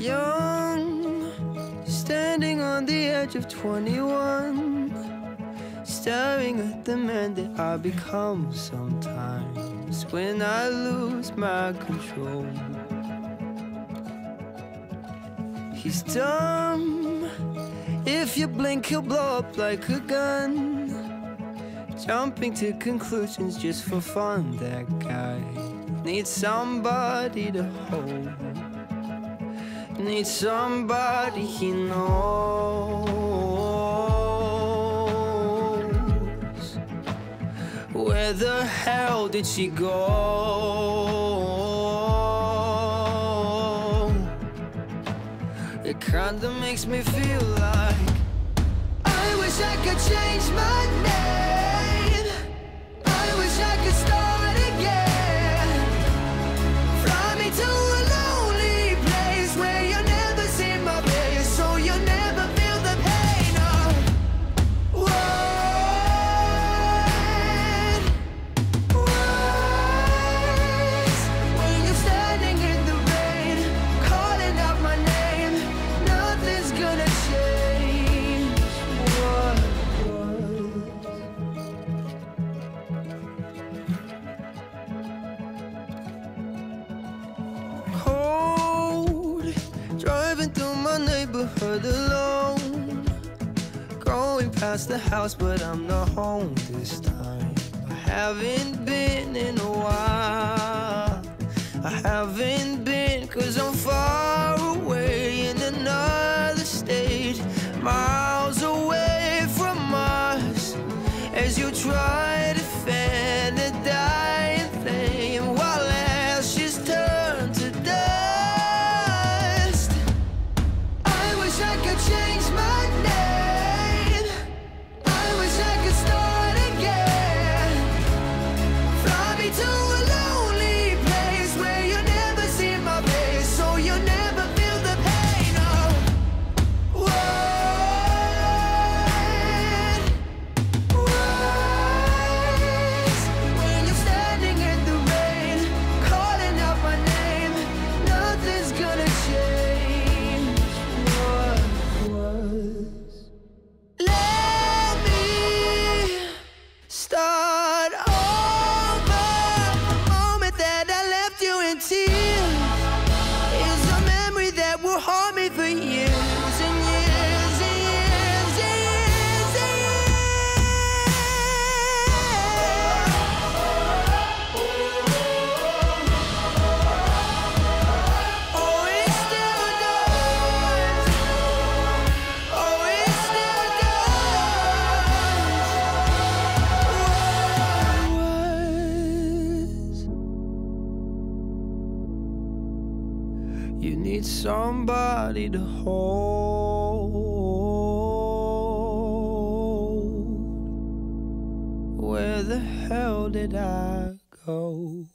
Young, standing on the edge of 21, staring at the man that I become sometimes when I lose my control. He's dumb. If you blink, he'll blow up like a gun. Jumping to conclusions just for fun, that guy needs somebody to hold. Needs somebody he knows. Where the hell did she go? It kinda makes me feel like I wish I could change my name. Past the house but I'm not home this time. I haven't been in a while. I haven't been cause I'm far away in another state. Miles need somebody to hold. Where the hell did I go?